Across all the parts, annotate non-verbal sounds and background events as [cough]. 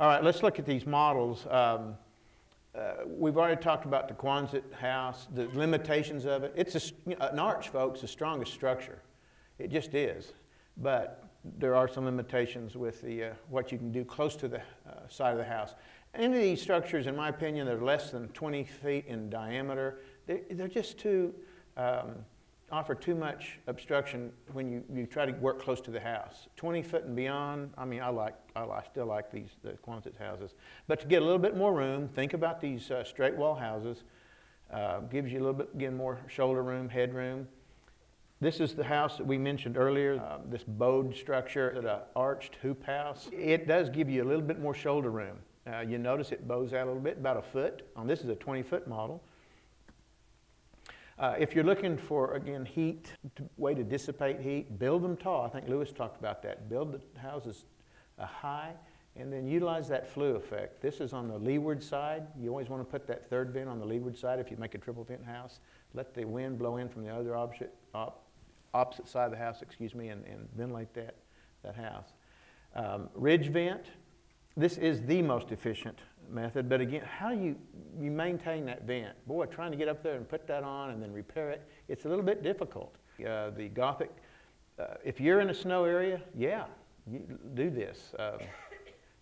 All right, let's look at these models. Um, uh, we've already talked about the Quonset house, the limitations of it. It's a, an arch, folks, the strongest structure. It just is. But there are some limitations with the, uh, what you can do close to the uh, side of the house. Any of these structures, in my opinion, that are less than 20 feet in diameter, they're, they're just too, um, offer too much obstruction when you, you try to work close to the house. 20 foot and beyond, I mean, I like, I, still like these, the Quonset houses. But to get a little bit more room, think about these uh, straight wall houses. Uh, gives you a little bit, again, more shoulder room, head room. This is the house that we mentioned earlier, uh, this bowed structure, an arched hoop house. It does give you a little bit more shoulder room. Uh, you notice it bows out a little bit, about a foot. On this is a 20 foot model. Uh, if you're looking for, again, heat, way to dissipate heat, build them tall. I think Lewis talked about that. Build the houses uh, high and then utilize that flue effect. This is on the leeward side. You always want to put that third vent on the leeward side if you make a triple vent house. Let the wind blow in from the other opposite, op, opposite side of the house, excuse me, and, and ventilate that, that house. Um, ridge vent, this is the most efficient method, but again, how you, you maintain that vent? Boy, trying to get up there and put that on and then repair it, it's a little bit difficult. Uh, the Gothic, uh, if you're in a snow area, yeah, you do this. Uh,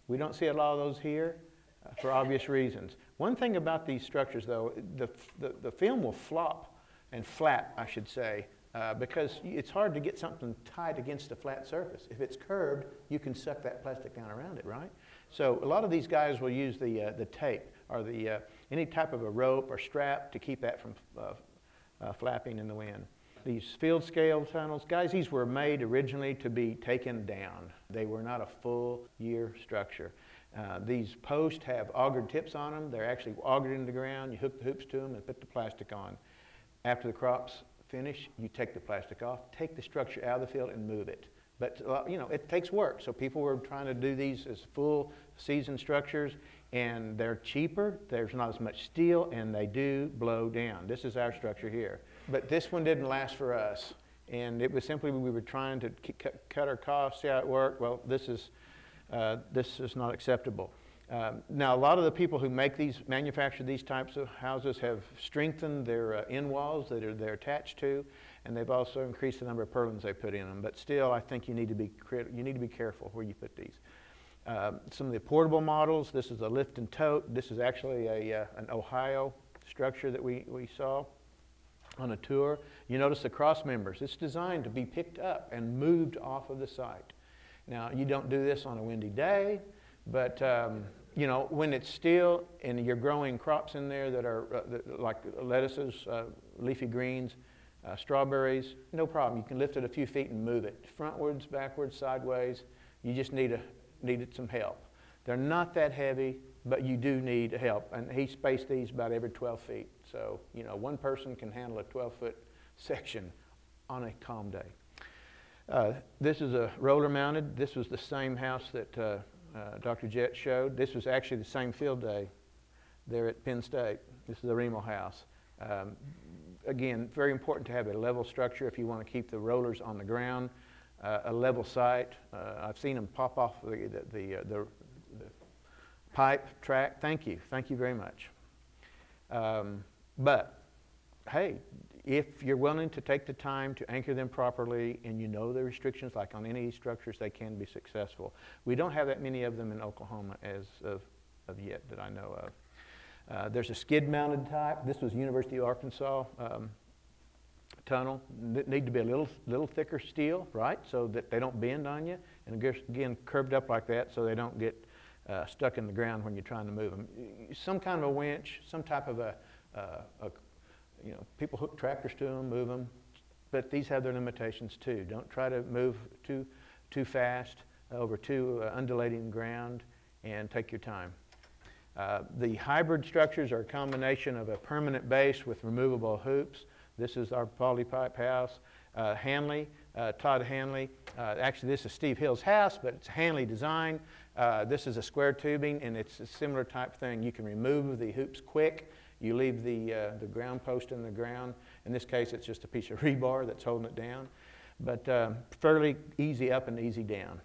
we don't see a lot of those here uh, for obvious reasons. One thing about these structures, though, the, the, the film will flop and flap, I should say, uh, because it's hard to get something tight against a flat surface. If it's curved, you can suck that plastic down around it, right? So a lot of these guys will use the, uh, the tape or the, uh, any type of a rope or strap to keep that from uh, uh, flapping in the wind. These field scale tunnels, guys, these were made originally to be taken down. They were not a full year structure. These posts have augered tips on them. They're actually augered into the ground. You hook the hoops to them and put the plastic on. After the crops finish, you take the plastic off, take the structure out of the field and move it. But, uh, you know, it takes work. So people were trying to do these as full season structures, and they're cheaper. There's not as much steel, and they do blow down. This is our structure here. But this one didn't last for us. And it was simply we were trying to cut our costs, see how it worked. Well, this is, uh, this is not acceptable. Um, now, a lot of the people who make these, manufacture these types of houses have strengthened their uh, end walls that are, they're attached to and they've also increased the number of purlins they put in them. But still, I think you need to be, you need to be careful where you put these. Uh, some of the portable models, this is a lift and tote. This is actually a, uh, an Ohio structure that we, we saw on a tour. You notice the cross members. It's designed to be picked up and moved off of the site. Now, you don't do this on a windy day, but um, you know, when it's still and you're growing crops in there that are uh, that, like lettuces, uh, leafy greens, uh, strawberries, no problem. You can lift it a few feet and move it frontwards, backwards, sideways. You just need, a, needed some help. They're not that heavy, but you do need help. And he spaced these about every 12 feet. So, you know, one person can handle a 12 foot [laughs] section on a calm day. Uh, this is a roller mounted. This was the same house that uh, uh, Dr. Jett showed. This was actually the same field day there at Penn State. This is the Rimol house. Um, again, very important to have a level structure if you want to keep the rollers on the ground, uh, a level site. Uh, I've seen them pop off the, the, the, uh, the, the pipe track. Thank you. Thank you very much. Um, but, hey, if you're willing to take the time to anchor them properly and you know the restrictions, like on any structures, they can be successful. We don't have that many of them in Oklahoma as of, of yet that I know of. Uh, there's a skid-mounted type. This was University of Arkansas um, tunnel. need to be a little, little thicker steel, right, so that they don't bend on you. And again, curved up like that so they don't get uh, stuck in the ground when you're trying to move them. Some kind of a winch, some type of a, uh, a you know, people hook tractors to them, move them. But these have their limitations too. Don't try to move too, too fast over too uh, undulating ground and take your time. Uh, the hybrid structures are a combination of a permanent base with removable hoops. This is our poly pipe house. Uh, Hanley, uh, Todd Hanley. Uh, actually, this is Steve Hill's house, but it's Hanley design. Uh, this is a square tubing, and it's a similar type thing. You can remove the hoops quick. You leave the, the ground post in the ground. In this case, it's just a piece of [laughs] rebar that's holding it down. But fairly easy up and easy down.